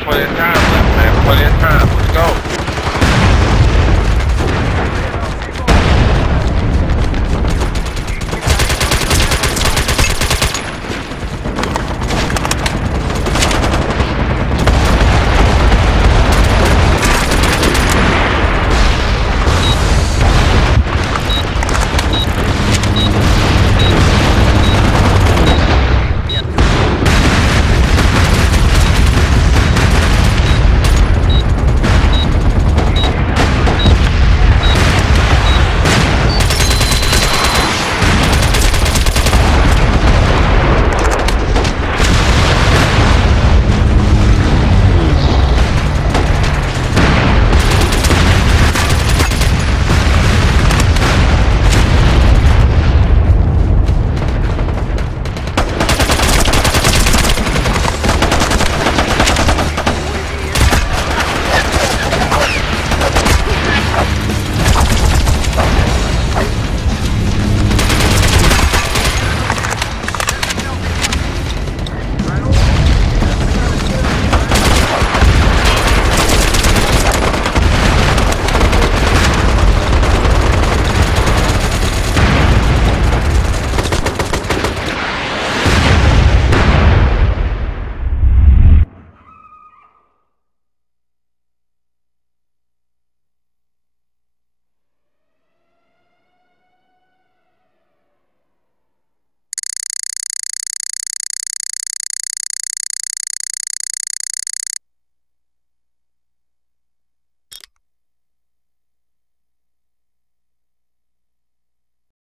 what it.